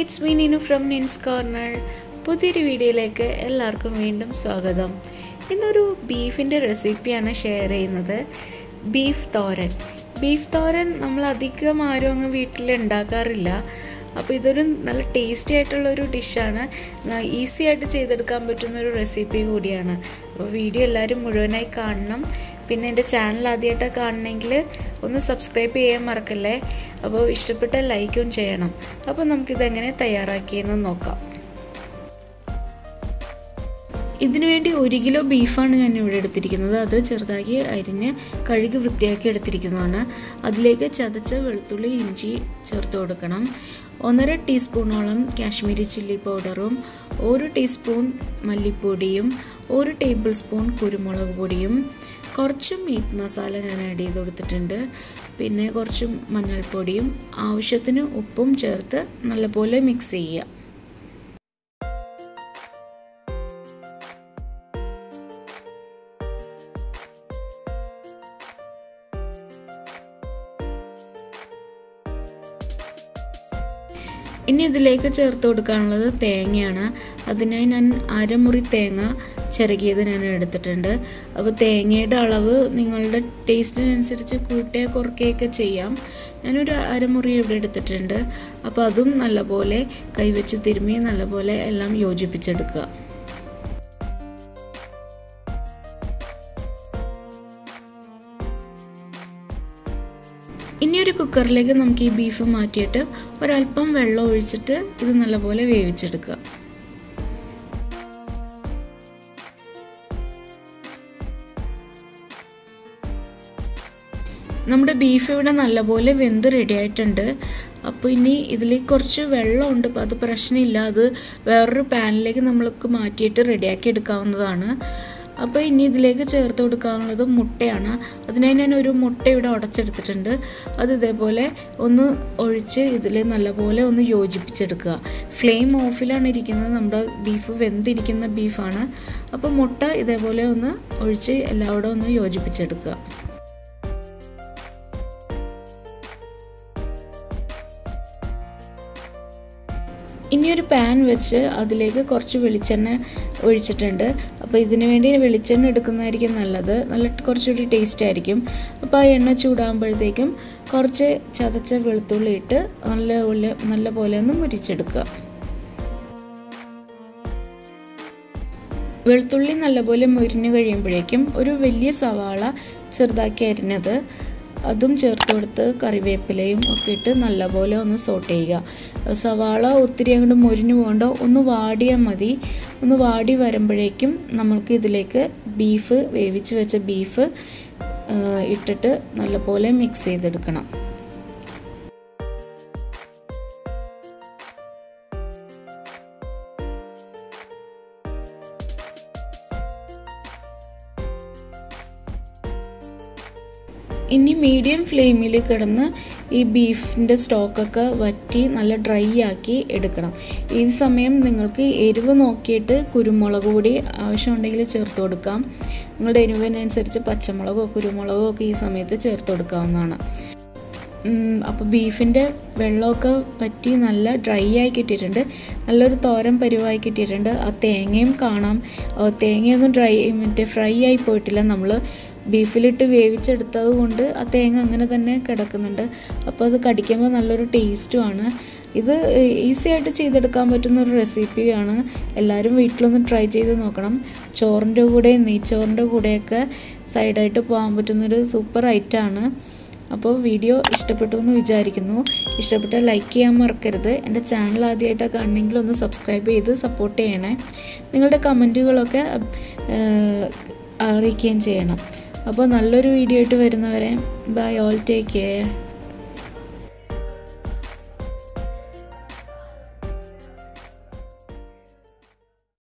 It's me Inu from Nin's corner പുതിയൊരു വീഡിയോയിലേക്ക് എല്ലാവർക്കും വീണ്ടും സ്വാഗതം. ഇന്നൊരു ബീഫിന്റെ റെസിപ്പിയാണ് ഷെയർ ചെയ്യുന്നത്. ബീഫ് തോരൻ. ബീഫ് തോരൻ നമ്മൾ അധികം ആരും അങ്ങ് വീട്ടിൽ ഉണ്ടാക്കാറില്ല. അപ്പോൾ ഇതൊരു നല്ല ടേസ്റ്റി ആയിട്ടുള്ളൊരു ഡിഷാണ്. ഈസി ആയിട്ട് ചെയ്തെടുക്കാൻ പറ്റുന്ന ഒരു റെസിപ്പി കൂടിയാണ്. അപ്പോൾ വീഡിയോ എല്ലാവരും മുഴുവനായി കാണണം. പിന്നെ എന്റെ ചാനൽ ആദ്യമായിട്ടാണ് കാണണമെങ്കിൽ ഒന്ന് സബ്സ്ക്രൈബ് ചെയ്യാൻ മറക്കല്ലേ? അപ്പോൾ ഇഷ്ടപ്പെട്ട ലൈക്കും ചെയ്യണം. അപ്പോൾ നമുക്കിതെങ്ങനെ തയ്യാറാക്കിയെന്ന് നോക്കാം. ഇതിനു വേണ്ടി ഒരു കിലോ ബീഫാണ് ഞാൻ ഇവിടെ എടുത്തിരിക്കുന്നത്. അത് ചെറുതാക്കി അരിഞ്ഞ് കഴുകി വൃത്തിയാക്കി എടുത്തിരിക്കുന്നതാണ്. അതിലേക്ക് ചതച്ച വെളുത്തുള്ളി ഇഞ്ചി ചേർത്ത് കൊടുക്കണം. ഒന്നര ടീസ്പൂണോളം കാശ്മീരി ചില്ലി പൗഡറും ഒരു ടീസ്പൂൺ മല്ലിപ്പൊടിയും ഒരു ടേബിൾ സ്പൂൺ കുരുമുളക് പൊടിയും കുറച്ച് മീറ്റ് മസാല ഞാൻ ആഡ് ചെയ്ത് കൊടുത്തിട്ടുണ്ട്. പിന്നെ കുറച്ച് മഞ്ഞൾപ്പൊടിയും ആവശ്യത്തിന് ഉപ്പും ചേർത്ത് നല്ലപോലെ മിക്സ് ചെയ്യുക. ഇനി ഇതിലേക്ക് ചേർത്ത് കൊടുക്കാനുള്ളത് തേങ്ങയാണ്. അതിനായി ഞാൻ അരമുറി തേങ്ങ ചിരകിയത് ഞാൻ എടുത്തിട്ടുണ്ട്. അപ്പോൾ തേങ്ങയുടെ അളവ് നിങ്ങളുടെ ടേസ്റ്റിനനുസരിച്ച് കൂട്ടുകയോ കുറയ്ക്കുകയൊക്കെ ചെയ്യാം. ഞാനൊരു അരമുറി ഇവിടെ എടുത്തിട്ടുണ്ട്. അപ്പോൾ അതും നല്ലപോലെ കൈവച്ച് തിരുമ്മി നല്ലപോലെ എല്ലാം യോജിപ്പിച്ചെടുക്കുക. ഇനി ഒരു കുക്കറിലേക്ക് നമുക്ക് ഈ ബീഫ് മാറ്റിയിട്ട് ഒരല്പം വെള്ളം ഒഴിച്ചിട്ട് ഇത് നല്ലപോലെ വേവിച്ചെടുക്കുക. നമ്മുടെ ബീഫ് ഇവിടെ നല്ലപോലെ വെന്ത് റെഡി ആയിട്ടുണ്ട്. അപ്പോൾ ഇനി ഇതിലേക്ക് കുറച്ച് വെള്ളമുണ്ട്. അപ്പോൾ അത് പ്രശ്നമില്ല. അത് വേറൊരു പാനിലേക്ക് നമ്മൾക്ക് മാറ്റിയിട്ട് റെഡിയാക്കി എടുക്കാവുന്നതാണ്. അപ്പോൾ ഇനി ഇതിലേക്ക് ചേർത്ത് കൊടുക്കാവുന്നത് മുട്ടയാണ്. അതിനായി ഞാൻ ഒരു മുട്ട ഇവിടെ ഉടച്ചെടുത്തിട്ടുണ്ട്. അത് ഇതേപോലെ ഒന്ന് ഒഴിച്ച് ഇതിൽ നല്ലപോലെ ഒന്ന് യോജിപ്പിച്ചെടുക്കുക. ഫ്ലെയിം ഓഫിലാണ് ഇരിക്കുന്നത്. നമ്മുടെ ബീഫ് വെന്തിരിക്കുന്ന ബീഫാണ് അപ്പോൾ മുട്ട ഇതേപോലെ ഒന്ന് ഒഴിച്ച് എല്ലാവരും ഒന്ന് യോജിപ്പിച്ചെടുക്കുക. ഇനി ഒരു പാൻ വെച്ച് അതിലേക്ക് കുറച്ച് വെളിച്ചെണ്ണ ഒഴിച്ചിട്ടുണ്ട്. അപ്പോൾ ഇതിനു വേണ്ടി വെളിച്ചെണ്ണ എടുക്കുന്നതായിരിക്കും നല്ലത്. നല്ല കുറച്ചുകൂടി ടേസ്റ്റ് ആയിരിക്കും. അപ്പോൾ ആ എണ്ണ ചൂടാകുമ്പോഴത്തേക്കും കുറച്ച് ചതച്ച വെളുത്തുള്ളി ഇട്ട് നല്ല ഉള്ളി നല്ല പോലെ ഒന്ന് മുരിച്ചെടുക്കുക. വെളുത്തുള്ളി നല്ലപോലെ മുരിഞ്ഞു കഴിയുമ്പോഴേക്കും ഒരു വലിയ സവാള ചെറുതാക്കി അരിഞ്ഞത് അതും ചേർത്ത് കൊടുത്ത് കറിവേപ്പിലയും ഒക്കെ ഇട്ട് നല്ലപോലെ ഒന്ന് സോട്ട് ചെയ്യുക. സവാള ഒത്തിരി അങ്ങോട്ട് മുരിഞ്ഞു പോകണ്ട ഒന്ന് വാടിയാൽ മതി. ഒന്ന് വാടി വരുമ്പോഴേക്കും നമ്മൾക്ക് ഇതിലേക്ക് ബീഫ് വേവിച്ച് വെച്ച ബീഫ് ഇട്ടിട്ട് നല്ലപോലെ മിക്സ് ചെയ്തെടുക്കണം. ഇനി മീഡിയം ഫ്ലെയിമിൽ കിടന്ന് ഈ ബീഫിന്റെ സ്റ്റോക്കൊക്കെ വറ്റി നല്ല ഡ്രൈ ആക്കി എടുക്കണം. ഈ സമയം നിങ്ങൾക്ക് എരിവ് നോക്കിയിട്ട് കുരുമുളക് പൊടി ആവശ്യമുണ്ടെങ്കിൽ ചേർത്ത് കൊടുക്കാം. നിങ്ങളുടെ എരിവിനനുസരിച്ച് പച്ചമുളകോ കുരുമുളകോ ഒക്കെ ഈ സമയത്ത് ചേർത്ത് കൊടുക്കാവുന്നതാണ്. അപ്പോൾ ബീഫിന്റെ വെള്ളമൊക്കെ പറ്റി നല്ല ഡ്രൈ ആയി കിട്ടിയിട്ടുണ്ട്. നല്ലൊരു തോരൻ പരിവായി കിട്ടിയിട്ടുണ്ട്. ആ തേങ്ങയും കാണാം. തേങ്ങയൊന്നും ഡ്രൈ മറ്റേ ഫ്രൈ ആയി പോയിട്ടില്ല. നമ്മൾ ബീഫിലിട്ട് വേവിച്ചെടുത്തത് കൊണ്ട് ആ തേങ്ങ അങ്ങനെ തന്നെ കിടക്കുന്നുണ്ട്. അപ്പോൾ അത് കടിക്കുമ്പോൾ നല്ലൊരു ടേസ്റ്റുമാണ്. ഇത് ഈസി ആയിട്ട് ചെയ്തെടുക്കാൻ പറ്റുന്ന ഒരു റെസിപ്പിയാണ്. എല്ലാവരും വീട്ടിലൊന്ന് ട്രൈ ചെയ്ത് നോക്കണം. ചോറിന്റെ കൂടെ നെയ്ച്ചോറിന്റെ കൂടെയൊക്കെ സൈഡായിട്ട് പോകാൻ പറ്റുന്നൊരു സൂപ്പർ ഐറ്റമാണ്. അപ്പോൾ വീഡിയോ ഇഷ്ടപ്പെട്ടു എന്ന് വിചാരിക്കുന്നു. ഇഷ്ടപ്പെട്ടാൽ ലൈക്ക് ചെയ്യാൻ മറക്കരുത്. എന്റെ ചാനൽ ആദ്യമായിട്ടൊക്കെ കാണണമെങ്കിൽ ഒന്ന് സബ്സ്ക്രൈബ് ചെയ്ത് സപ്പോർട്ട് ചെയ്യണേ. നിങ്ങളുടെ കമന്റുകളൊക്കെ അറിയിക്കുകയും ചെയ്യണം. അപ്പോൾ നല്ലൊരു വീഡിയോ ആയിട്ട് വരുന്നവരെ ബൈ ഓൾ ടേക്ക് കെയർ